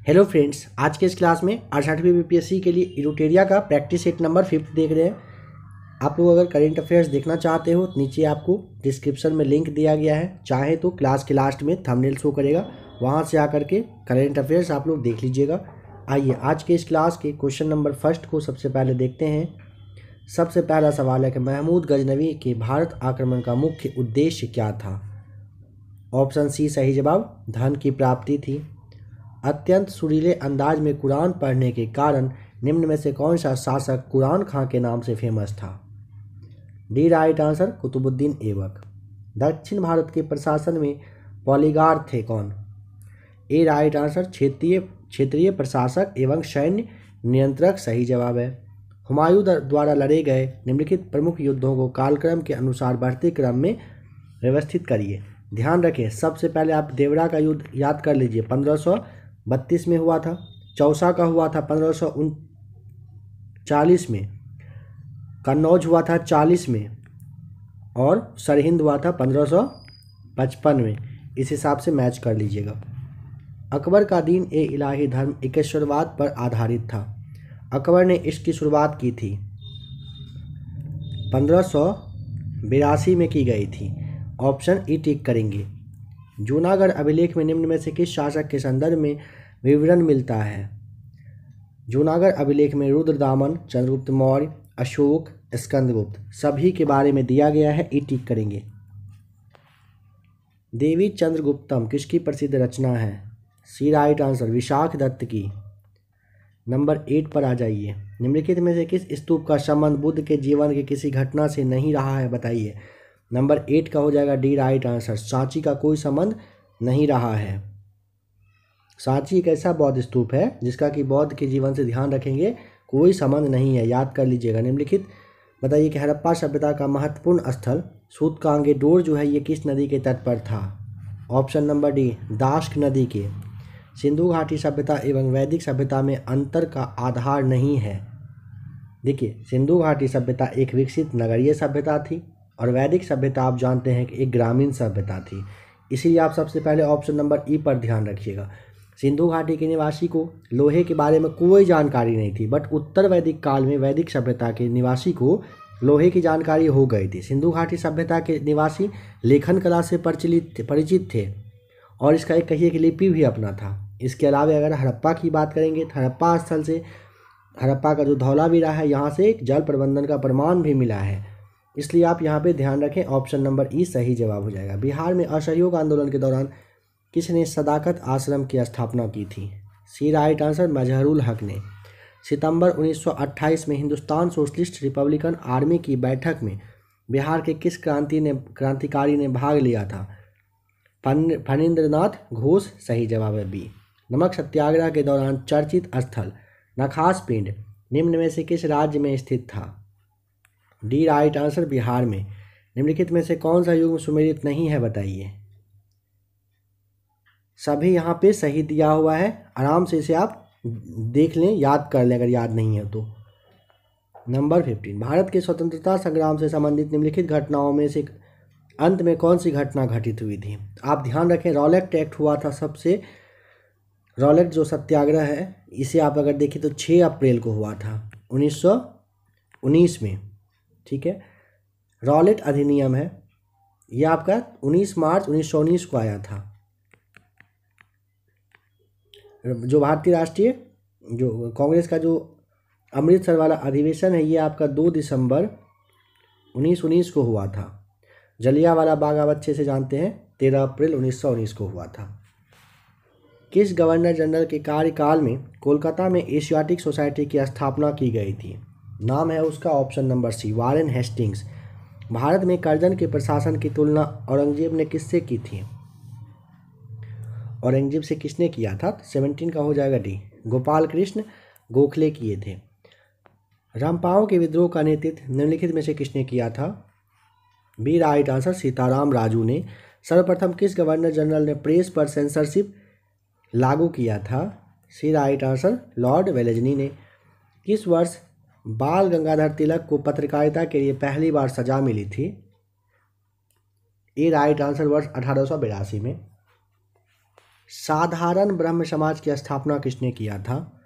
Hello friends आज के इस क्लास में अड़सठवीं बीपीएससी के लिए इरोटेरिया का प्रैक्टिस सेट नंबर फिफ्थ देख रहे हैं। आप लोग अगर करेंट अफेयर्स देखना चाहते हो तो नीचे आपको डिस्क्रिप्शन में लिंक दिया गया है। चाहे तो क्लास के लास्ट में थंबनेल शो करेगा। वहाँ से आकर के करेंट अफेयर्स आप लोग देख लीजिएगा। आइए आज के इस क्लास के क्वेश्चन नंबर फ़र्स्ट को सबसे पहले देखते हैं। सबसे पहला सवाल है कि महमूद गजनवी के भारत आक्रमण का मुख्य उद्देश्य क्या था? ऑप्शन सी सही जवाब, धन की प्राप्ति थी। अत्यंत सुरीले अंदाज में कुरान पढ़ने के कारण निम्न में से कौन सा शासक कुरान खां के नाम से फ़ेमस था? D right answer Qutbuddin Aibak. दक्षिण भारत के प्रशासन में पॉलीगार थे कौन? ए राइट आंसर क्षेत्रीय क्षेत्रीय प्रशासक एवं सैन्य नियंत्रक, सही जवाब है। हुमायूं द्वारा लड़े गए निम्नलिखित प्रमुख युद्धों को कालक्रम के अनुसार बढ़ते क्रम में व्यवस्थित करिए। ध्यान रखें, सबसे पहले आप देवरा का युद्ध याद कर लीजिए, पंद्रह बत्तीस में हुआ था, चौसा का हुआ था पंद्रह सौ चालीस में, कन्नौज हुआ था चालीस में और सरहिंद हुआ था पंद्रह सौ पचपन में। इस हिसाब से मैच कर लीजिएगा। अकबर का दीन ए इलाही धर्म इकेश्वरवाद पर आधारित था। अकबर ने इसकी शुरुआत की थी। पंद्रह सौ बिरासी में की गई थी। ऑप्शन ई टिक करेंगे। जूनागढ़ अभिलेख में निम्न में से किस शासक के संदर्भ में विवरण मिलता है? जूनागढ़ अभिलेख में रुद्रदामन, चंद्रगुप्त मौर्य, अशोक, स्कंदगुप्त, सभी के बारे में दिया गया है ई टिक करेंगे। देवी चंद्रगुप्तम किसकी प्रसिद्ध रचना है? C right answer, Vishakh Datta की। नंबर एट पर आ जाइए। निम्नलिखित में से किस स्तूप का संबंध बुद्ध के जीवन के किसी घटना से नहीं रहा है, बताइए। नंबर एट का हो जाएगा डी राइट आंसर। सांची का कोई संबंध नहीं रहा है। सांची एक ऐसा बौद्ध स्तूप है, जिसका कि बौद्ध के जीवन से ध्यान रखेंगे, कोई संबंध नहीं है। याद कर लीजिएगा निम्नलिखित। बताइए कि हड़प्पा सभ्यता का महत्वपूर्ण स्थल, सूतकांगे डोर जो है, ये किस नदी के तट पर था? ऑप्शन नंबर डी दाश्क नदी के। सिंधु घाटी सभ्यता एवं वैदिक सभ्यता में अंतर का आधार नहीं है। देखिए, सिंधु घाटी सभ्यता एक विकसित नगरीय सभ्यता थी। और वैदिक सभ्यता आप जानते हैं कि एक ग्रामीण सभ्यता थी। इसीलिए आप सबसे पहले ऑप्शन नंबर ई पर ध्यान रखिएगा। सिंधु घाटी के निवासी को लोहे के बारे में कोई जानकारी नहीं थी बट उत्तर वैदिक काल में वैदिक सभ्यता के निवासी को लोहे की जानकारी हो गई थी। सिंधु घाटी सभ्यता के निवासी लेखन कला से परिचित परिचित थे और इसका एक कहिए कि लिपि भी अपना था। इसके अलावा अगर हड़प्पा की बात करेंगे तो हड़प्पा स्थल से हड़प्पा का जो धौलावीरा है, यहाँ से एक जल प्रबंधन का प्रमाण भी मिला है। इसलिए आप यहाँ पे ध्यान रखें ऑप्शन नंबर ई सही जवाब हो जाएगा। बिहार में असहयोग आंदोलन के दौरान किसने सदाकत आश्रम की स्थापना की थी? सी राइट आंसर मजहरुल हक ने। सितंबर 1928 में हिंदुस्तान सोशलिस्ट रिपब्लिकन आर्मी की बैठक में बिहार के किस क्रांति ने, क्रांतिकारी ने भाग लिया था? फणींद्रनाथ घोष सही जवाब है बी नमक सत्याग्रह के दौरान चर्चित स्थल, नखास पिंड, निम्न में से किस राज्य में स्थित था? डी राइट आंसर बिहार में। निम्नलिखित में से कौन सा युग सुमेलित नहीं है बताइए। सभी यहाँ पे सही दिया हुआ है। आराम से इसे आप देख लें, याद कर लें अगर याद नहीं है तो। नंबर फिफ्टीन, भारत के स्वतंत्रता संग्राम से संबंधित निम्नलिखित घटनाओं में से अंत में कौन सी घटना घटित हुई थी? आप ध्यान रखें, रॉलेक्ट एक्ट हुआ था सबसे। रॉलेक्ट जो सत्याग्रह है, इसे आप अगर देखें तो छः अप्रैल को हुआ था, उन्नीस सौ उन्नीस में। ठीक है? रॉलेट अधिनियम है। ये आपका 19 मार्च 1919 को आया था। जो भारतीय राष्ट्रीय, जो कांग्रेस का जो अमृतसर वाला अधिवेशन है, ये आपका दो दिसंबर उन्नीस उन्नीस को हुआ था। जलिया वाला बाग आप अच्छे से जानते हैं, तेरह अप्रैल उन्नीस सौ उन्नीस को हुआ था। किस गवर्नर जनरल के कार्यकाल में कोलकाता में एशियाटिक सोसाइटी की स्थापना की गई थी? नाम है उसका option number C, Warren Hastings. Bharat में कर्जन के प्रशासन की तुलना औरंगज़ेब ने किससे की थी? औरंगज़ेब से किसने किया था? सेवनटीन का हो जाएगा डी। गोपाल कृष्ण गोखले किए थे। रामपाओं के विद्रोह का नेतृत्व निम्नलिखित में से किसने किया था? B, right answer Sitaram Raju ने। सर्वप्रथम किस गवर्नर जनरल ने प्रेस पर सेंसरशिप लागू किया था? C, right answer lord Wellesley ने। किस वर्ष बाल गंगाधर तिलक को पत्रकारिता के लिए पहली बार सजा मिली थी। ए राइट आंसर वर्ष अठारह सौ बयासी में। साधारण ब्रह्म समाज की स्थापना किसने किया था?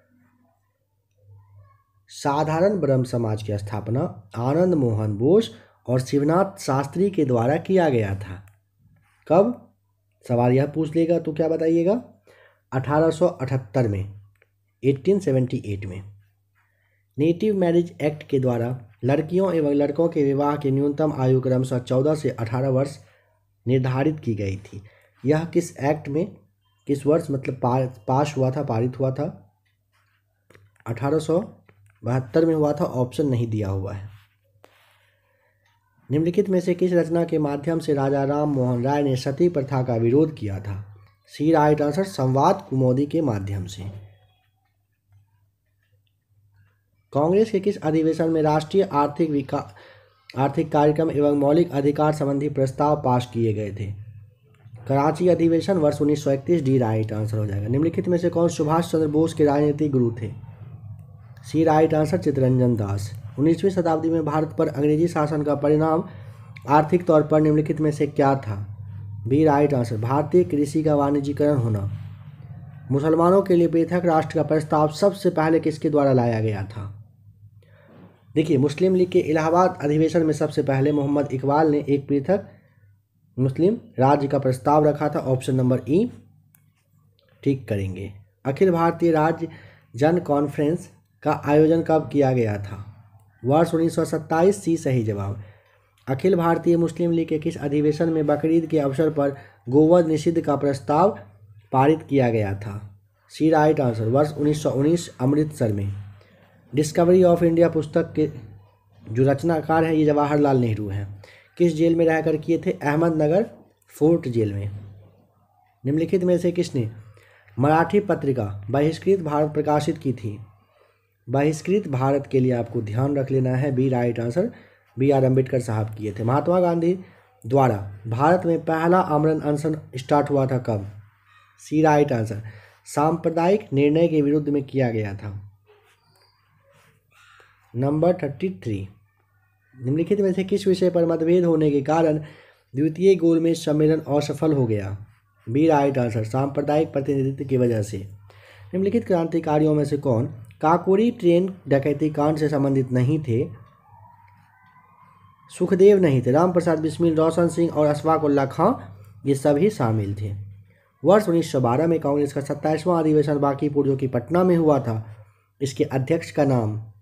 साधारण ब्रह्म समाज की स्थापना आनंद मोहन बोस और शिवनाथ शास्त्री के द्वारा किया गया था। कब? सवाल यह पूछ लेगा तो क्या बताइएगा? 1878 में 1878 में। नेटिव मैरिज एक्ट के द्वारा लड़कियों एवं लड़कों के विवाह की न्यूनतम आयु क्रमशः चौदह से अठारह वर्ष निर्धारित की गई थी। यह किस एक्ट में, किस वर्ष मतलब पास हुआ था, पारित हुआ था? अठारह में हुआ था, ऑप्शन नहीं दिया हुआ है। निम्नलिखित में से किस रचना के माध्यम से राजा राम मोहन राय ने सती प्रथा का विरोध किया था? सी राइट आंसर संवाद कुमोदी के माध्यम से। कांग्रेस के किस अधिवेशन में राष्ट्रीय आर्थिक विकास आर्थिक कार्यक्रम एवं मौलिक अधिकार संबंधी प्रस्ताव पास किए गए थे? कराची अधिवेशन वर्ष 1931 डी राइट आंसर हो जाएगा। निम्नलिखित में से कौन सुभाष चंद्र बोस के राजनीतिक गुरु थे? C right answer Chittaranjan Das. उन्नीसवीं शताब्दी में भारत पर अंग्रेज़ी शासन का परिणाम आर्थिक तौर पर निम्नलिखित में से क्या था? बी राइट आंसर, भारतीय कृषि का वाणिज्यीकरण होना। मुसलमानों के लिए पृथक राष्ट्र का प्रस्ताव सबसे पहले किसके द्वारा लाया गया था? देखिए, मुस्लिम लीग के इलाहाबाद अधिवेशन में सबसे पहले मोहम्मद इकबाल ने एक पृथक मुस्लिम राज्य का प्रस्ताव रखा था, ऑप्शन नंबर ई। ठीक करेंगे। अखिल भारतीय राज्य जन कॉन्फ्रेंस का आयोजन कब किया गया था? वर्ष उन्नीस सौ सत्ताईस, सी सही जवाब। अखिल भारतीय मुस्लिम लीग के किस अधिवेशन में बकरीद के अवसर पर गोवध निषिद्ध का प्रस्ताव पारित किया गया था? C right answer. वर्ष 1919 अमृतसर में। डिस्कवरी ऑफ़ इंडिया पुस्तक के जो रचनाकार है, ये जवाहरलाल नेहरू हैं। किस जेल में रहकर किए थे? अहमदनगर फोर्ट जेल में। निम्नलिखित में से किसने मराठी पत्रिका बहिष्कृत भारत प्रकाशित की थी? बहिष्कृत भारत के लिए आपको ध्यान रख लेना है, B right answer, B R Ambedkar sahab किए थे। महात्मा गांधी द्वारा भारत में पहला आमरण अनशन स्टार्ट हुआ था कब? सी राइट आंसर, सांप्रदायिक निर्णय के विरुद्ध में किया गया था। Number thirty three. निम्नलिखित में से किस विषय पर मतभेद होने के कारण द्वितीय गोल में सम्मेलन असफल हो गया? बी, राइट आंसर, सांप्रदायिक प्रतिनिधित्व की वजह से। निम्नलिखित क्रांतिकारियों में से कौन काकोरी ट्रेन डकैती कांड से संबंधित नहीं थे? सुखदेव नहीं थे राम प्रसाद बिस्मिल, रोशन सिंह और अशफाक उल्ला खां, ये सभी शामिल थे। वर्ष 1912 में कांग्रेस का सत्ताईसवां अधिवेशन बाकीपुर जो कि पटना में हुआ था। इसके अध्यक्ष का नाम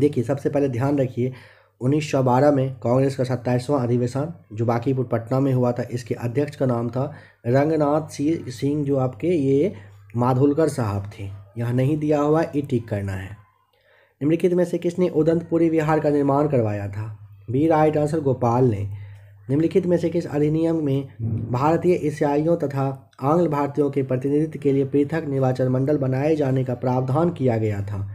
देखिए, सबसे पहले ध्यान रखिए 1912 में कांग्रेस का सत्ताईसवां अधिवेशन जो बाकीपुर पटना में हुआ था, इसके अध्यक्ष का नाम था रंगनाथ सिंह जो आपके ये माधोलकर साहब थे। यहाँ नहीं दिया हुआ, ये ठीक करना है। निम्नलिखित में से किसने उदंतपुरी विहार का निर्माण करवाया था? बी, राइट आंसर गोपाल ने। निम्नलिखित में से किस अधिनियम में भारतीय ईसाइयों तथा आंग्ल भारतीयों के प्रतिनिधित्व के लिए पृथक निर्वाचन मंडल बनाए जाने का प्रावधान किया गया था?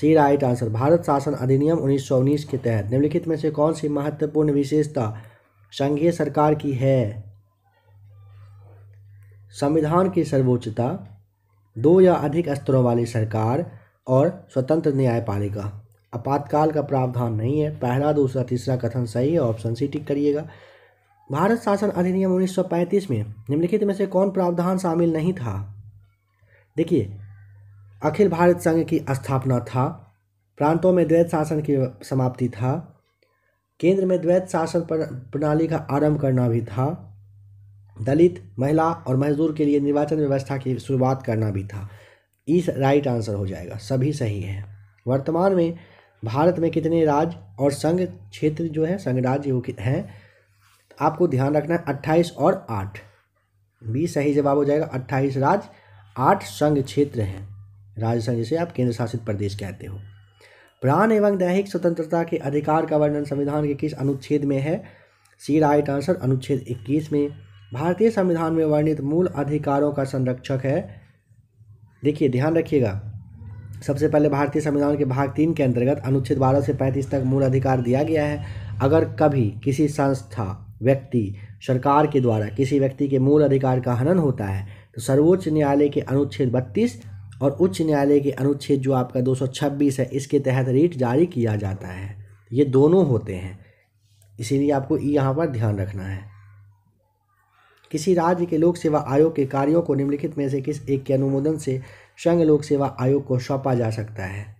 C right answer. भारत शासन अधिनियम 1919 के तहत निम्नलिखित में से कौन सी महत्वपूर्ण विशेषता संघीय सरकार की है? संविधान की सर्वोच्चता, दो या अधिक स्तरों वाली सरकार और स्वतंत्र न्यायपालिका। आपातकाल का प्रावधान नहीं है। पहला, दूसरा, तीसरा कथन सही है, ऑप्शन सी टिक करिएगा। भारत शासन अधिनियम 1935 में निम्नलिखित में से कौन प्रावधान शामिल नहीं था? देखिए अखिल भारत संघ की स्थापना था, प्रांतों में द्वैत शासन की समाप्ति था, केंद्र में द्वैत शासन प्रणाली का आरंभ करना भी था, दलित, महिला और मजदूर के लिए निर्वाचन व्यवस्था की शुरुआत करना भी था। इस राइट आंसर हो जाएगा, सभी सही है। वर्तमान में भारत में कितने राज्य और संघ क्षेत्र जो है, संघ राज्य हैं, आपको ध्यान रखना है, अट्ठाईस और आठ। बी सही जवाब हो जाएगा, अट्ठाईस राज्य, आठ संघ क्षेत्र हैं। राजस्थान, जिसे आप केंद्र शासित प्रदेश कहते हो। प्राण एवं दैहिक स्वतंत्रता के अधिकार का वर्णन संविधान के किस अनुच्छेद में है? सी राइट आंसर, अनुच्छेद 21 में। भारतीय संविधान में वर्णित मूल अधिकारों का संरक्षक है। देखिए, ध्यान रखिएगा। सबसे पहले भारतीय संविधान के भाग तीन के अंतर्गत अनुच्छेद बारह से पैंतीस तक मूल अधिकार दिया गया है। अगर कभी किसी संस्था, व्यक्ति, सरकार के द्वारा किसी व्यक्ति के मूल अधिकार का हनन होता है तो सर्वोच्च न्यायालय के अनुच्छेद बत्तीस और उच्च न्यायालय के अनुच्छेद जो आपका 226 है, इसके तहत रीट जारी किया जाता है। ये दोनों होते हैं। इसीलिए आपको यहाँ पर ध्यान रखना है। किसी राज्य के लोक सेवा आयोग के कार्यों को निम्नलिखित में से किस एक के अनुमोदन से संघ लोक सेवा आयोग को सौंपा जा सकता है?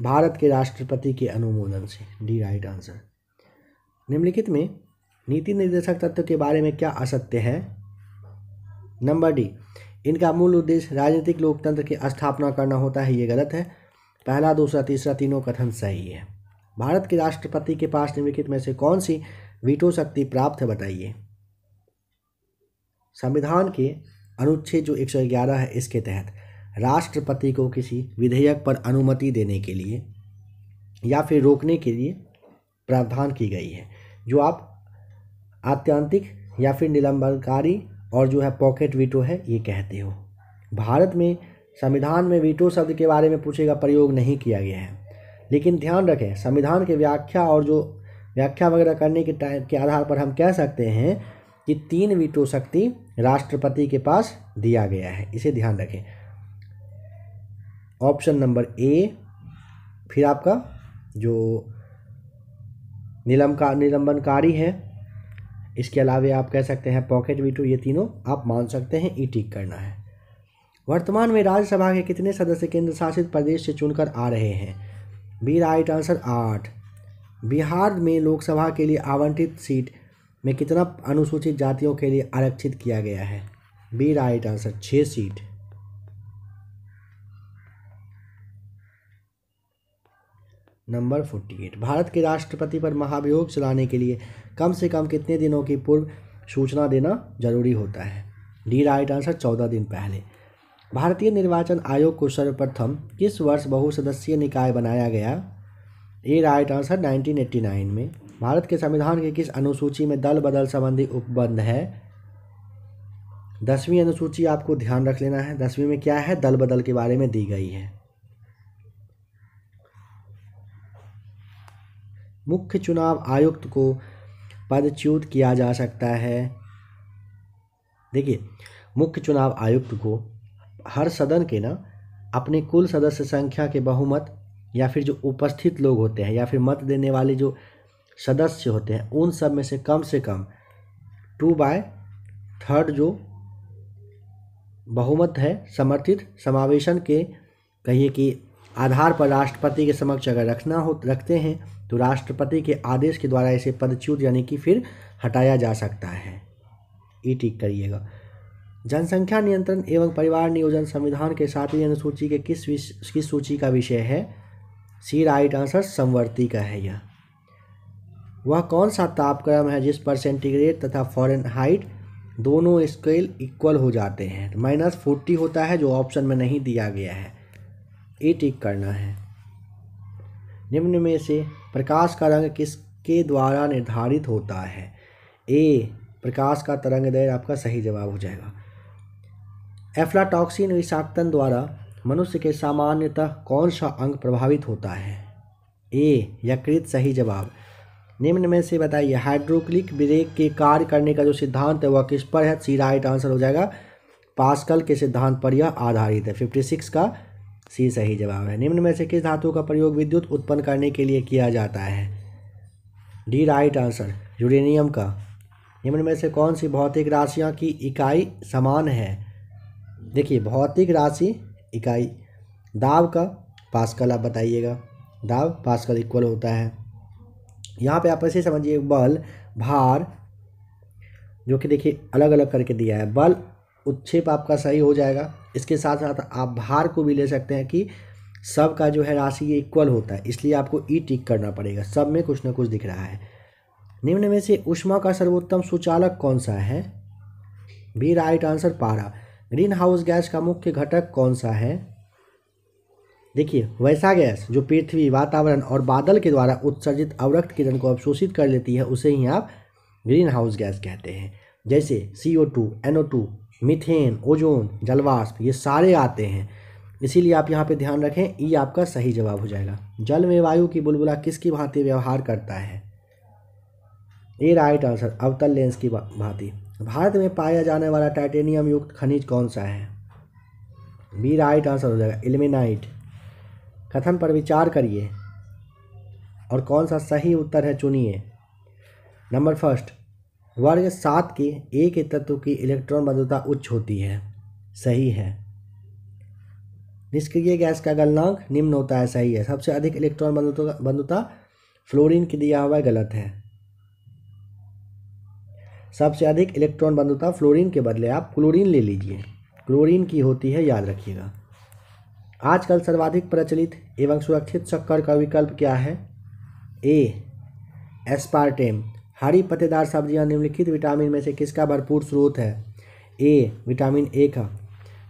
भारत के राष्ट्रपति के अनुमोदन से। D right answer. निम्नलिखित में नीति निर्देशक तत्व के बारे में क्या असत्य है? नंबर डी इनका मूल उद्देश्य राजनीतिक लोकतंत्र की स्थापना करना होता है, ये गलत है। पहला, दूसरा, तीसरा तीनों कथन सही है। भारत के राष्ट्रपति के पास निम्नलिखित में से कौन सी वीटो शक्ति प्राप्त है, बताइए। संविधान के अनुच्छेद जो 111 है, इसके तहत राष्ट्रपति को किसी विधेयक पर अनुमति देने के लिए या फिर रोकने के लिए प्रावधान की गई है, जो आप आत्यंतिक या फिर निलंबनकारी और जो है पॉकेट वीटो है, ये कहते हो। भारत में संविधान में वीटो शब्द के बारे में पूछेगा प्रयोग नहीं किया गया है। लेकिन ध्यान रखें, संविधान के व्याख्या और जो व्याख्या वगैरह करने के टाइम के आधार पर हम कह सकते हैं कि तीन वीटो शक्ति राष्ट्रपति के पास दिया गया है। इसे ध्यान रखें। ऑप्शन नंबर ए, फिर आपका जो निलंबका निलंबनकारी है इसके अलावे आप कह सकते हैं पॉकेट वीटो ये तीनों आप मान सकते हैं ई टिक करना है। वर्तमान में राज्यसभा के कितने सदस्य केंद्र शासित प्रदेश से चुनकर आ रहे हैं? बी राइट आंसर आठ। बिहार में लोकसभा के लिए आवंटित सीट में कितना अनुसूचित जातियों के लिए आरक्षित किया गया है? बी राइट आंसर छः seat. Number forty eight Bharat के राष्ट्रपति पर महाभियोग चलाने के लिए कम से कम कितने दिनों की पूर्व सूचना देना ज़रूरी होता है। डी राइट आंसर चौदह दिन पहले। भारतीय निर्वाचन आयोग को सर्वप्रथम किस वर्ष बहुसदस्यीय निकाय बनाया गया? ए राइट आंसर 1989 में। भारत के संविधान के किस अनुसूची में दल बदल संबंधी उपबंध है? दसवीं अनुसूची आपको ध्यान रख लेना है। दसवीं में क्या है? दल बदल के बारे में दी गई है। मुख्य चुनाव आयुक्त को पदच्युत किया जा सकता है। देखिए, मुख्य चुनाव आयुक्त को हर सदन के ना, अपने कुल सदस्य संख्या के बहुमत या फिर जो उपस्थित लोग होते हैं या फिर मत देने वाले जो सदस्य होते हैं, उन सब में से कम से कम टू बाय थर्ड जो बहुमत है, समर्थित समावेशन के कहिए कि आधार पर राष्ट्रपति के समक्ष अगर रखना हो, रखते हैं तो राष्ट्रपति के आदेश के द्वारा इसे पदच्युत यानी कि फिर हटाया जा सकता है। ये टिक करिएगा। जनसंख्या नियंत्रण एवं परिवार नियोजन संविधान के सातवीं अनुसूची के किस किस सूची का विषय है? सी राइट आंसर संवर्ती का है यह। वह कौन सा तापक्रम है जिस पर सेंटीग्रेड तथा फॉरन हाइट दोनों स्केल इक्वल हो जाते हैं? माइनस फोर्टी होता है जो ऑप्शन में नहीं दिया गया है। ए टिक करना है। निम्न में से प्रकाश का रंग किसके द्वारा निर्धारित होता है? ए, प्रकाश का तरंग दैर्घ्य आपका सही जवाब हो जाएगा। एफ्लाटॉक्सिन विषाक्तन द्वारा मनुष्य के सामान्यतः कौन सा अंग प्रभावित होता है? ए, यकृत, सही जवाब। निम्न में से बताइए, हाइड्रोक्लिक ब्रेक के कार्य करने का जो सिद्धांत है, वह किस पर है? सी राइट आंसर हो जाएगा। पास्कल के सिद्धांत पर यह आधारित है, फिफ्टी सिक्स का। सी सही जवाब है। निम्न में से किस धातु का प्रयोग विद्युत उत्पन्न करने के लिए किया जाता है? डी, राइट आंसर, यूरेनियम का। निम्न में से कौन सी भौतिक राशियाँ की इकाई समान है? देखिए, भौतिक राशि, इकाई। दाब का, पास्कल आप बताइएगा। दाब, पास्कल इक्वल होता है। यहाँ पे आप ऐसे समझिए, बल, भार, जो कि देखिए अलग अलग करके दिया है। बल उत्क्षेप आपका सही हो जाएगा। इसके साथ साथ आप भार को भी ले सकते हैं कि सब का जो है राशि ये इक्वल होता है, इसलिए आपको ई टिक करना पड़ेगा। सब में कुछ ना कुछ दिख रहा है। निम्न में से उष्मा का सर्वोत्तम सुचालक कौन सा है? बी राइट आंसर पारा। ग्रीन हाउस गैस का मुख्य घटक कौन सा है? देखिए, वैसा गैस जो पृथ्वी, वातावरण और बादल के द्वारा उत्सर्जित अवरक्त किरण को अवशोषित कर लेती है, उसे ही आप ग्रीन हाउस गैस कहते हैं। जैसे C O two N O two methane, ozone, जलवाष्प, ये सारे आते हैं। इसीलिए आप यहाँ पे ध्यान रखें, ई आपका सही जवाब हो जाएगा। जल में वायु की बुलबुला किसकी भांति व्यवहार करता है? ए राइट आंसर, अवतल लेंस की भांति। भारत में पाया जाने वाला टाइटेनियम युक्त खनिज कौन सा है? बी राइट आंसर हो जाएगा, इल्मिनाइट। कथन पर विचार करिए। और कौन सा सही उत्तर है चुनिए। नंबर फ़र्स्ट वर्ग सात के एक तत्व की इलेक्ट्रॉन बंधुता उच्च होती है। सही है। निष्क्रिय गैस का गलनांक निम्न होता है, सही है। सबसे अधिक इलेक्ट्रॉन बंधुता बंधुता फ्लोरीन की दिया हुआ गलत है। सबसे अधिक इलेक्ट्रॉन बंधुता फ्लोरीन के बदले आप क्लोरीन ले लीजिए। क्लोरीन की होती है, याद रखिएगा। आजकल सर्वाधिक प्रचलित एवं सुरक्षित शक्कर का विकल्प क्या है? ए, एस्पार्टेम। हरी पत्तेदार सब्ज़ियाँ निम्नलिखित विटामिन में से किसका भरपूर स्रोत है? ए, विटामिन ए का।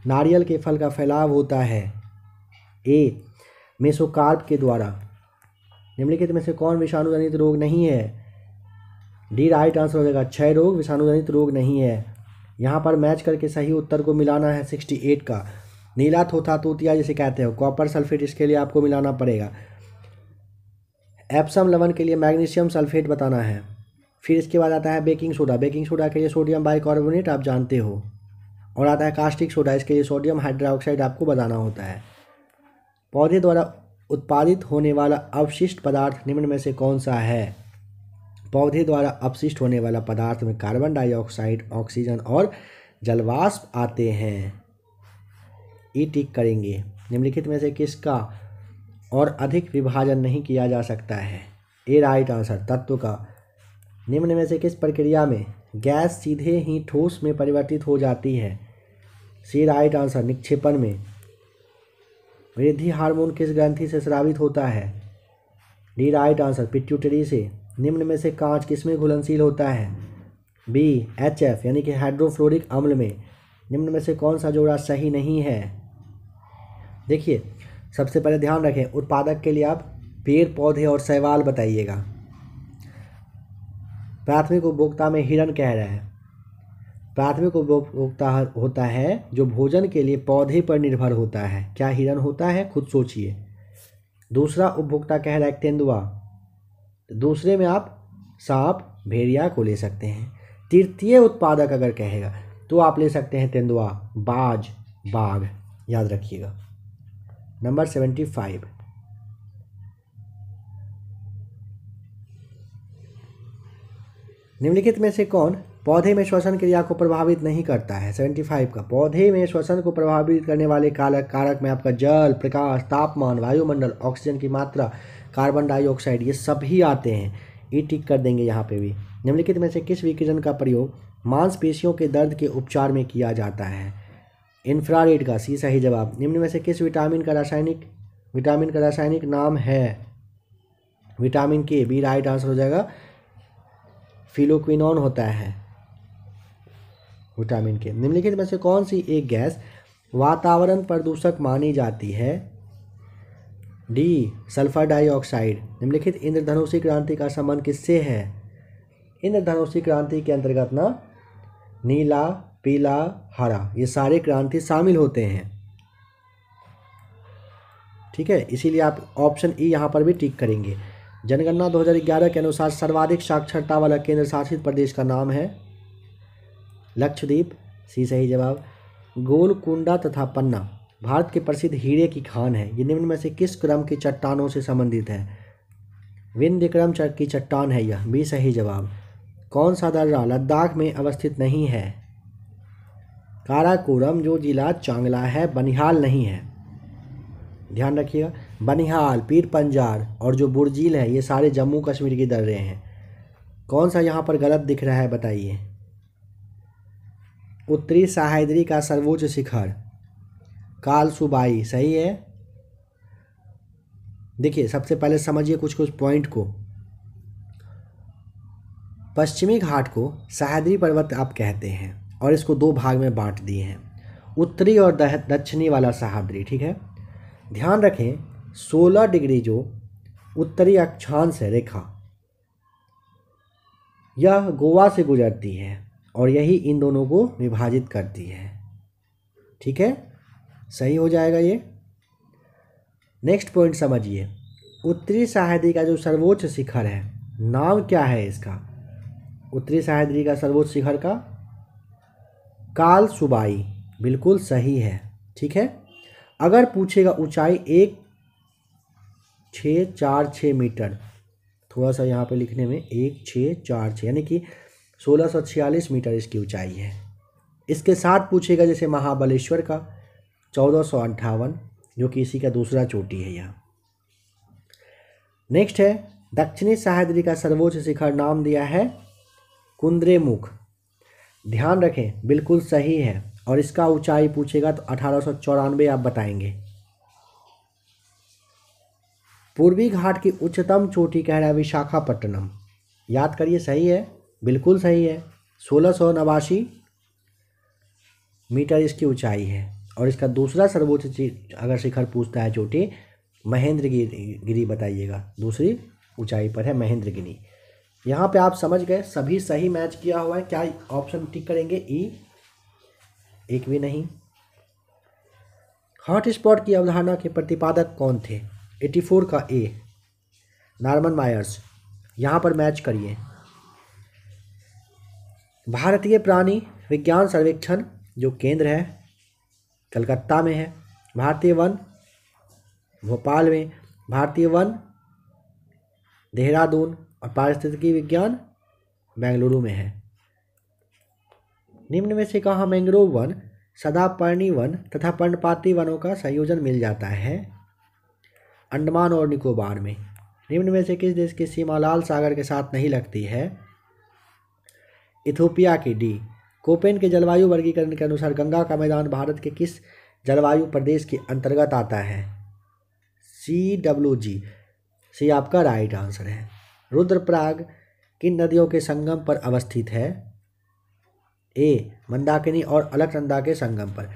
नारियल के फल का फैलाव होता है। ए, मेसोकार्प के द्वारा। निम्नलिखित में से कौन विषाणु जनित रोग नहीं है? डी, राइट आंसर हो जाएगा, क्षय रोग विषाणु जनित रोग नहीं है। यहाँ पर मैच करके सही उत्तर को मिलाना है सिक्सटी एट का। नीला थोथा तोतिया जिसे कहते हो, कॉपर सल्फेट, इसके लिए आपको मिलाना पड़ेगा। एप्सम लवण के लिए मैग्नीशियम सल्फेट बताना है। फिर इसके बाद आता है बेकिंग सोडा। बेकिंग सोडा के लिए सोडियम बाइकार्बोनेट आप जानते हो। और आता है कास्टिक सोडा। इसके लिए सोडियम हाइड्रोक्साइड आपको बताना होता है। पौधे द्वारा उत्पादित होने वाला अवशिष्ट पदार्थ निम्न में से कौन सा है? पौधे द्वारा अपशिष्ट होने वाला पदार्थ में कार्बन डाइऑक्साइड, ऑक्सीजन और जलवाष्प आते हैं। ई टिक करेंगे। निम्नलिखित में से किसका और अधिक विभाजन नहीं किया जा सकता है? A right answer. तत्व का निम्न में से किस प्रक्रिया में गैस सीधे ही ठोस में परिवर्तित हो जाती है? सी राइट आंसर, निक्षेपण में। वृद्धि हार्मोन किस ग्रंथि से स्रावित होता है? डी राइट आंसर, पिट्यूटरी से। निम्न में से कांच किसमें घुलनशील होता है? बी एच एफ़ यानी कि हाइड्रोफ्लोरिक अम्ल में। निम्न में से कौन सा जोड़ा सही नहीं है? देखिए, सबसे पहले ध्यान रखें, उत्पादक के लिए आप पेड़, पौधे और शैवाल बताइएगा। प्राथमिक उपभोक्ता में हिरण कह रहा है। प्राथमिक उपभोक्ता होता है जो भोजन के लिए पौधे पर निर्भर होता है। क्या हिरण होता है? खुद सोचिए। दूसरा उपभोक्ता कह रहा है तेंदुआ। दूसरे में आप सांप, भेड़िया को ले सकते हैं। तृतीय उत्पादक अगर कहेगा तो आप ले सकते हैं तेंदुआ। बाज, बाघ। याद रखिएगा। Number seventy five. निम्नलिखित में से कौन पौधे में श्वसन क्रिया को प्रभावित नहीं करता है? सेवेंटी फाइव का। पौधे में श्वसन को प्रभावित करने वाले कारक कारक में आपका जल, प्रकाश, तापमान, वायुमंडल ऑक्सीजन की मात्रा कार्बन डाइऑक्साइड ये सभी आते हैं। ई टिक कर देंगे यहाँ पे भी। निम्नलिखित में से किस विकिरण का प्रयोग मांसपेशियों के दर्द के उपचार में किया जाता है? इन्फ्रारेड का, सी सही जवाब। निम्न में से किस विटामिन का रासायनिक विटामिन का रासायनिक नाम है? विटामिन के बी राइट आंसर हो जाएगा। फिलोक्विनॉन होता है, विटामिन के। निम्नलिखित में से कौन सी एक गैस वातावरण प्रदूषक मानी जाती है? D, sulphur dioxide. निम्नलिखित इंद्रधनुषी क्रांति का संबंध किससे है? इंद्रधनुषी क्रांति के अंतर्गत ना, नीला, पीला, हरा, ये सारे क्रांति शामिल होते हैं। ठीक है, इसीलिए आप ऑप्शन ई यहाँ पर भी टिक करेंगे। जनगणना 2011 के अनुसार सर्वाधिक साक्षरता वाला केंद्र शासित प्रदेश का नाम है? लक्षद्वीप। सी, सही जवाब। गोलकुंडा तथा पन्ना। भारत के प्रसिद्ध हीरे की खान है। ये निम्न में से किस क्रम की चट्टानों से संबंधित है? विंध्य क्रम की चट्टान है यह। भी सही जवाब। कौन सा दर्रा लद्दाख में अवस्थित नहीं है? काराकोरम, जो जिला चांगला है, बनिहाल नहीं है। ध्यान रखिएगा। बनिहाल, पीर पंजार और जो बुरजील है, ये सारे जम्मू कश्मीर के दर्रे हैं। कौन सा यहाँ पर गलत दिख रहा है बताइए? उत्तरी सहायद्री का सर्वोच्च शिखर काल सुबाई सही है? देखिए, सबसे पहले समझिए कुछ कुछ पॉइंट को। पश्चिमी घाट को सहायद्री पर्वत आप कहते हैं और इसको दो भाग में बांट दिए हैं। उत्तरी और दक्षिणी वाला सहाद्री ठीक है? ध्यान रखें 16 डिग्री जो उत्तरी अक्षांश है, रेखा। यह गोवा से गुजरती है और यही इन दोनों को विभाजित करती है। ठीक है? सही हो जाएगा ये। नेक्स्ट पॉइंट समझिए। उत्तरी सहायद्री का जो सर्वोच्च शिखर है, नाम क्या है इसका? उत्तरी सहायद्री का सर्वोच्च शिखर का? काल सुबाई बिल्कुल सही है। ठीक है? अगर पूछेगा ऊंचाई एक छ चार छः मीटर। थोड़ा सा यहाँ पे लिखने में एक छः चार छः, यानी कि 1646 मीटर इसकी ऊंचाई है। इसके साथ पूछेगा जैसे महाबलेश्वर का, चौदह सौ अंठावन, जो कि इसी का दूसरा चोटी है यहाँ। नेक्स्ट है, दक्षिणी सह्याद्री का सर्वोच्च शिखर नाम दिया है कुंद्रे मुख ध्यान रखें, बिल्कुल सही है, और इसका ऊंचाई पूछेगा तो अठारह सौ चौरानवे आप बताएँगे। पूर्वी घाट की उच्चतम चोटी कह रहा है विशाखापट्टनम। याद करिए, सही है? बिल्कुल सही है। सोलह सौ नवासी मीटर इसकी ऊंचाई है। और इसका दूसरा सर्वोच्च अगर शिखर पूछता है चोटी महेंद्र गिरी बताइएगा। दूसरी ऊंचाई पर है महेंद्र गिरी यहाँ पे आप समझ गए, सभी सही मैच किया हुआ है। क्या ऑप्शन टिक करेंगे? ई। एक भी नहीं। हॉट स्पॉट की अवधारणा के प्रतिपादक कौन थे? 84 का ए नॉर्मन मायर्स यहाँ पर मैच करिए। भारतीय प्राणी विज्ञान सर्वेक्षण, जो केंद्र है, कलकत्ता में है। भारतीय वन, भोपाल में। भारतीय वन, देहरादून और पारिस्थितिकी विज्ञान, बेंगलुरु में है। निम्न में से कहा मैंग्रोव वन, सदापर्णी वन तथा पर्णपाती वनों का संयोजन मिल जाता है? अंडमान और निकोबार में। निम्न में से किस देश की सीमा लाल सागर के साथ नहीं लगती है? इथोपिया की डी। कोपेन के जलवायु वर्गीकरण के अनुसार गंगा का मैदान भारत के किस जलवायु प्रदेश के अंतर्गत आता है? सी डब्ल्यू जी सी, आपका राइट आंसर है। रुद्रप्राग किन नदियों के संगम पर अवस्थित है? ए, मंदाकिनी और अलकनंदा के संगम पर।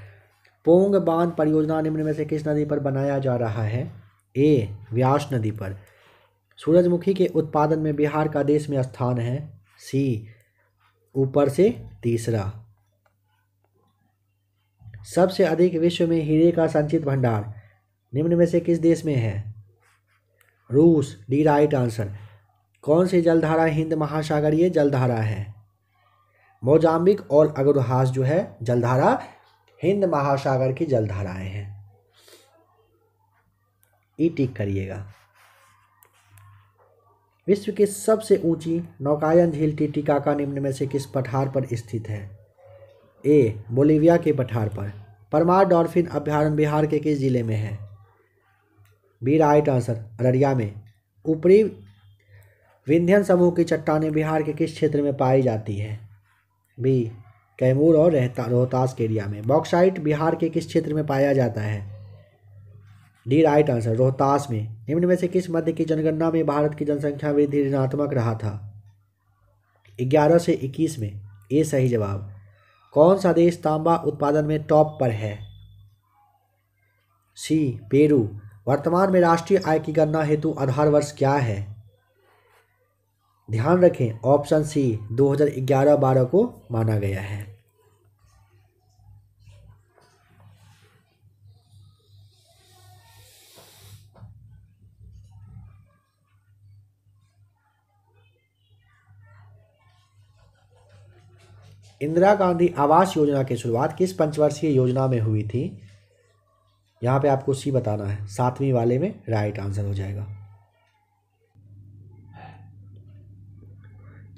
पोंग बाँध परियोजना निम्न में से किस नदी पर बनाया जा रहा है? ए, व्यास नदी पर। सूरजमुखी के उत्पादन में बिहार का देश में स्थान है। सी, ऊपर से तीसरा। सबसे अधिक विश्व में हीरे का संचित भंडार, निम्न में से किस देश में है? रूस, डी राइट आंसर। कौन सी जलधारा हिंद महासागरीय जलधारा है? मोजाम्बिक और अगरहास जो है, जलधारा हिंद महासागर की जलधाराएँ हैं। ई टिक करिएगा। विश्व की सबसे ऊँची नौकायन झील टीटिका निम्न में से किस पठार पर स्थित है? ए, बोलीविया के पठार पर। परमार डॉल्फिन अभ्यारण्य बिहार के किस ज़िले में है? बी, राइट आंसर, अररिया में। ऊपरी विंध्यन समूह की चट्टानें बिहार के किस क्षेत्र में पाई जाती है? बी, कैमूर और रोहतास के एरिया में। बॉक्साइट बिहार के किस क्षेत्र में पाया जाता है? डी राइट आंसर रोहतास में। निम्न में से किस मध्य की जनगणना में भारत की जनसंख्या वृद्धि ऋणात्मक रहा था? ग्यारह से इक्कीस में। ये सही जवाब। कौन सा देश तांबा उत्पादन में टॉप पर है? C Peru. वर्तमान में राष्ट्रीय आय की गणना हेतु आधार वर्ष क्या है? ध्यान रखें ऑप्शन सी 2011-12 को माना गया है। इंदिरा गांधी आवास योजना की शुरुआत किस पंचवर्षीय योजना में हुई थी? यहाँ पे आपको सी बताना है। सातवीं वाले में राइट आंसर हो जाएगा।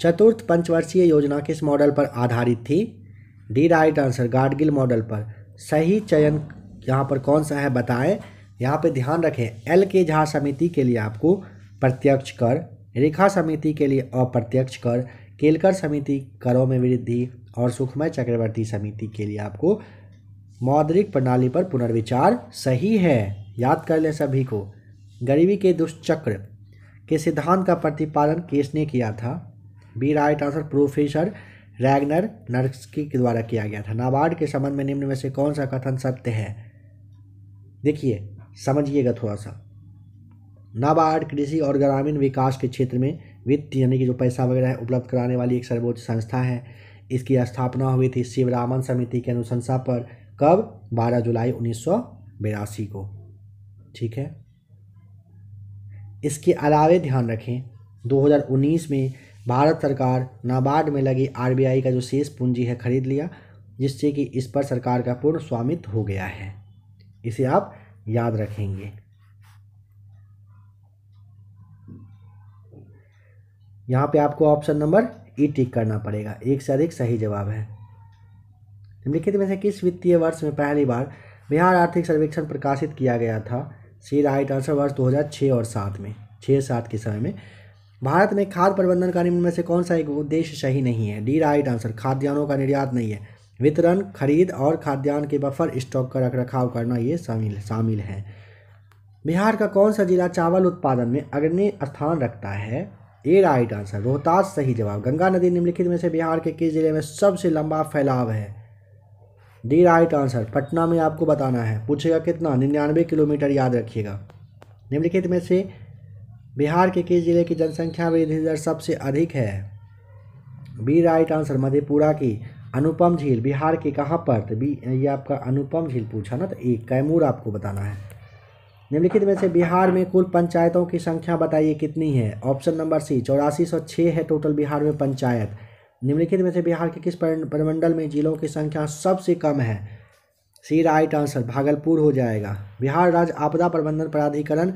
चतुर्थ पंचवर्षीय योजना किस मॉडल पर आधारित थी? D right answer Gadgil model पर। सही चयन यहाँ पर कौन सा है बताएँ? यहाँ पे ध्यान रखें एल के झा समिति के लिए आपको प्रत्यक्ष कर, रेखा समिति के लिए अप्रत्यक्ष कर, केलकर समिति करों में वृद्धि और सुखमय चक्रवर्ती समिति के लिए आपको मौद्रिक प्रणाली पर पुनर्विचार सही है। याद कर लें सभी को। गरीबी के दुष्चक्र के सिद्धांत का प्रतिपादन किसने किया था? B right answer professor Ragnar Nurkse के द्वारा किया गया था। नाबार्ड के संबंध में निम्न में से कौन सा कथन सत्य है? देखिए, समझिएगा थोड़ा सा। नाबार्ड कृषि और ग्रामीण विकास के क्षेत्र में वित्त यानी कि जो पैसा वगैरह उपलब्ध कराने वाली एक सर्वोच्च संस्था है। इसकी स्थापना हुई थी शिवरामन समिति के अनुशंसा पर कब? 12 जुलाई उन्नीस को। ठीक है? इसके अलावे ध्यान रखें 2019 में भारत सरकार नाबार्ड में लगी आरबीआई का जो शेष पूंजी है खरीद लिया, जिससे कि इस पर सरकार का पूर्ण स्वामित्व हो गया है। इसे आप याद रखेंगे। यहाँ पे आपको ऑप्शन नंबर ई टिक करना पड़ेगा। एक से अधिक सही जवाब है। निम्नलिखित में से किस वित्तीय वर्ष में पहली बार बिहार आर्थिक सर्वेक्षण प्रकाशित किया गया था? सी राइट आंसर वर्ष 2006 और सात में। छः सात के समय में। भारत में खाद्य प्रबंधन का निम्न में से कौन सा एक उद्देश्य सही नहीं है? डी राइट आंसर, खाद्यान्नों का निर्यात नहीं है। वितरण, खरीद और खाद्यान्न के बफर, स्टॉक का रख रखाव करना ये शामिल शामिल है। बिहार का कौन सा जिला चावल उत्पादन में अग्रणी स्थान रखता है? ए राइट आंसर रोहतास सही जवाब। गंगा नदी निम्नलिखित में से बिहार के किस ज़िले में सबसे लंबा फैलाव है? डी राइट आंसर पटना में आपको बताना है। पूछेगा कितना? निन्यानवे किलोमीटर याद रखिएगा। निम्नलिखित में से बिहार के किस ज़िले की जनसंख्या वृद्धि दर सबसे अधिक है? बी राइट आंसर मधेपुरा की। अनुपम झील, बिहार के कहाँ पर? तो बी ये आपका अनुपम झील पूछा ना तो एक कैमूर आपको बताना है। निम्नलिखित में से बिहार में कुल पंचायतों की संख्या बताइए कितनी है? ऑप्शन नंबर सी, चौरासी सौ छः है टोटल बिहार में पंचायत। निम्नलिखित में से बिहार के किस परिमंडल में जिलों की संख्या सबसे कम है? सी, राइट आंसर, भागलपुर हो जाएगा। बिहार राज्य आपदा प्रबंधन प्राधिकरण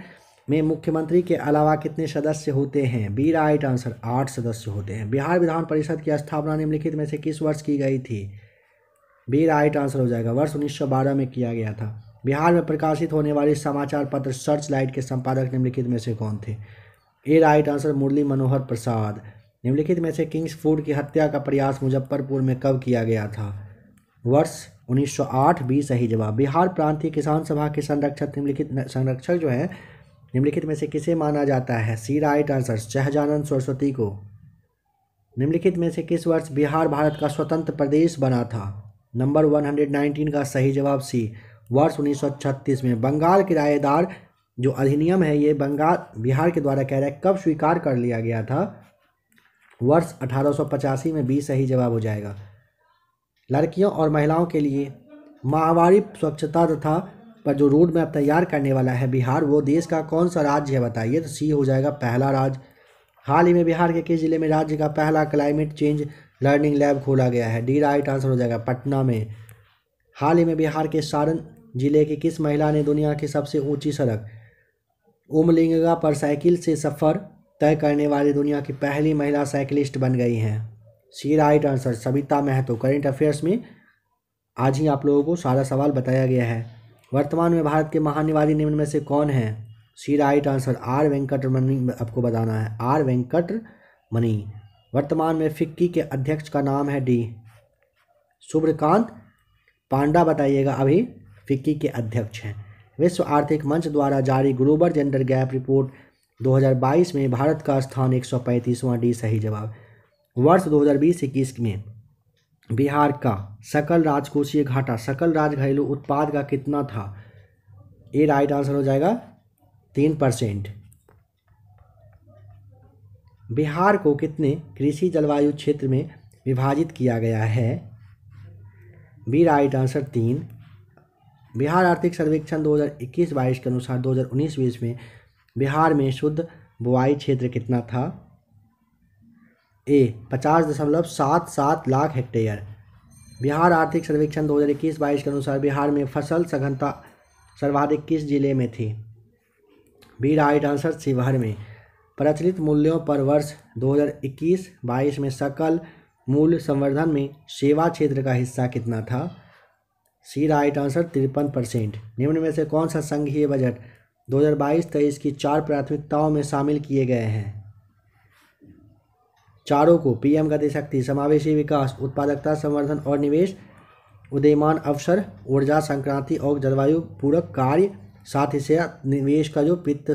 में मुख्यमंत्री के अलावा कितने सदस्य होते हैं? बी, राइट आंसर, आठ सदस्य होते हैं। बिहार विधान परिषद की स्थापना निम्नलिखित में से किस वर्ष की गई थी? बी, राइट आंसर हो जाएगा। वर्ष 1912 में किया गया था। बिहार में प्रकाशित होने वाले समाचार पत्र सर्च लाइट के संपादक निम्नलिखित में से कौन थे? A, right answer, Murli Manohar Prasad. निम्नलिखित में से किंग्स फ़ूड की हत्या का प्रयास मुजफ्फरपुर में कब किया गया था? वर्ष 1908 बी, सही जवाब। बिहार प्रांतीय किसान सभा के संरक्षक निम्नलिखित संरक्षक जो है, निम्नलिखित में से किसे माना जाता है? C, right answer, Sahajanand Saraswati को। निम्नलिखित में से किस वर्ष बिहार, भारत का स्वतंत्र प्रदेश बना था? नंबर 119 का सही जवाब सी। वर्ष 1936 में बंगाल किराएदार जो अधिनियम है ये बंगाल, बिहार के द्वारा कह रहा है, कब स्वीकार कर लिया गया था? वर्ष अठारह सौ पचासी में बी सही जवाब हो जाएगा। लड़कियों और महिलाओं के लिए माहवारी स्वच्छता तथा पर जो रोड मैप तैयार करने वाला है बिहार, वो देश का कौन सा राज्य है बताइए? तो सी हो जाएगा पहला राज्य। हाल ही में बिहार के किस ज़िले में राज्य का पहला क्लाइमेट चेंज लर्निंग लैब खोला गया है? डी राइट आंसर हो जाएगा पटना में। हाल ही में बिहार के सारण ज़िले की किस महिला ने दुनिया की सबसे ऊँची सड़क, उमलिंगा पर साइकिल से सफ़र तय करने वाली दुनिया की पहली महिला साइकिलिस्ट बन गई हैं? C right answer Savita Mahato. Current affairs में आज ही आप लोगों को सारा सवाल बताया गया है। वर्तमान में भारत के महानिवादी निम्न में से कौन है? C right answer R Venkataramani आपको बताना है। आर वेंकट मनी वर्तमान में फिक्की के अध्यक्ष का नाम है डी। शुभ्रकांत पांडा बताइएगा अभी। फिक्की के अध्यक्ष हैं। विश्व आर्थिक मंच द्वारा जारी ग्लोबल जेंडर गैप रिपोर्ट 2022 में भारत का स्थान एक सौ डी सही जवाब। वर्ष 2020-21 में बिहार का सकल राजकोषीय घाटा, सकल राज घरेलू उत्पाद का कितना था? ए राइट आंसर हो जाएगा तीन परसेंट। बिहार को कितने कृषि जलवायु क्षेत्र में विभाजित किया गया है? बी राइट आंसर तीन। बिहार आर्थिक सर्वेक्षण 2021-22 के अनुसार 2019-20 में बिहार में शुद्ध बुआई क्षेत्र कितना था? ए, पचास दशमलव सात सात लाख हेक्टेयर। बिहार आर्थिक सर्वेक्षण दो हज़ार इक्कीस बाईस के अनुसार बिहार में फ़सल सघनता सर्वाधिक किस ज़िले में थी? बी, राइट आंसर शिवहर में। प्रचलित मूल्यों पर वर्ष 2021-22 में सकल मूल्य संवर्धन में सेवा क्षेत्र का हिस्सा कितना था? सी राइट आंसर तिरपन परसेंट। निम्न में से कौन सा संघीय बजट 2022-23 की चार प्राथमिकताओं में शामिल किए गए हैं? चारों को पीएम गति शक्ति, समावेशी विकास, उत्पादकता संवर्धन और निवेश, उदयमान अवसर, ऊर्जा संक्रांति और जलवायु पूरक कार्य, साथ ही से निवेश का जो वित्त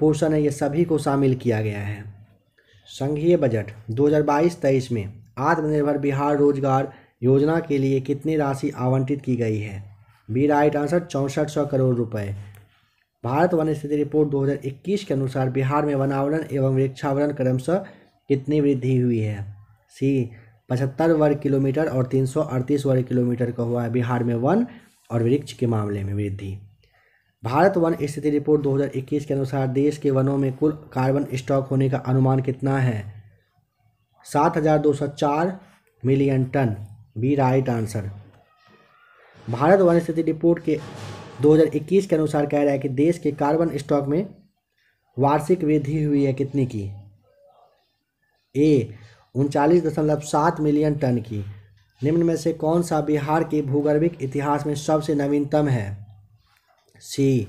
पोषण है, ये सभी को शामिल किया गया है। संघीय बजट 2022-23 में आत्मनिर्भर बिहार रोज़गार योजना के लिए कितनी राशि आवंटित की गई है? बी राइट आंसर, चौंसठ सौ करोड़ रुपए। भारत वन स्थिति रिपोर्ट 2021 के अनुसार बिहार में वनावरण एवं वृक्षावरण क्रमशः कितनी वृद्धि हुई है? सी, पचहत्तर वर्ग किलोमीटर और तीन सौ अड़तीस वर्ग किलोमीटर का हुआ है बिहार में वन और वृक्ष के मामले में वृद्धि। भारत वन स्थिति रिपोर्ट 2021 के अनुसार देश के वनों में कुल कार्बन स्टॉक होने का अनुमान कितना है? सात हज़ार दो सौ चार million ton. B right answer Bharat one स्थिति रिपोर्ट के 2021 के अनुसार कह रहा है कि देश के कार्बन स्टॉक में वार्षिक वृद्धि हुई है कितनी की? ए उनचालीस दशमलव सात मिलियन टन की। निम्न में से कौन सा बिहार के भूगर्भिक इतिहास में सबसे नवीनतम है? सी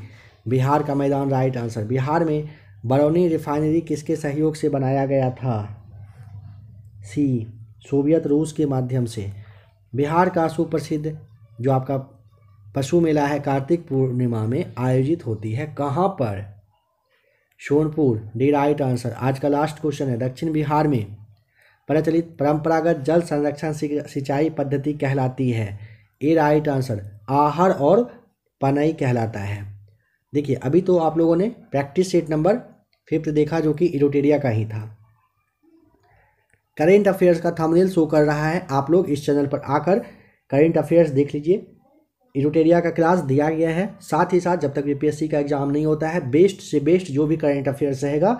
बिहार का मैदान राइट आंसर बिहार में बरौनी रिफाइनरी किसके सहयोग से बनाया गया था? सी सोवियत रूस के माध्यम से। बिहार का सुप्रसिद्ध, जो आपका पशु मेला है कार्तिक पूर्णिमा में आयोजित होती है, कहाँ पर? Sonpur D right answer. आज का लास्ट क्वेश्चन है, दक्षिण बिहार में प्रचलित परंपरागत जल संरक्षण सिंचाई पद्धति कहलाती है। ए राइट आंसर, आहर और पनई कहलाता है। देखिए, अभी तो आप लोगों ने प्रैक्टिस सेट नंबर फिफ्थ देखा, जो कि इरोटेरिया का ही था। करेंट अफेयर्स का थंबनेल शो कर रहा है। आप लोग इस चैनल पर आकर करेंट अफेयर्स देख लीजिए। इरोटेरिया का क्लास दिया गया है। साथ ही साथ जब तक बीपीएससी का एग्ज़ाम नहीं होता है बेस्ट से बेस्ट जो भी करेंट अफेयर्स रहेगा,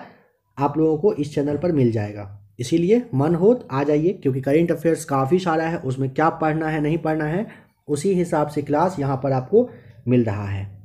आप लोगों को इस चैनल पर मिल जाएगा। इसीलिए मन हो तो आ जाइए, क्योंकि करेंट अफेयर्स काफ़ी सारा है, उसमें क्या पढ़ना है, नहीं पढ़ना है, उसी हिसाब से क्लास यहाँ पर आपको मिल रहा है।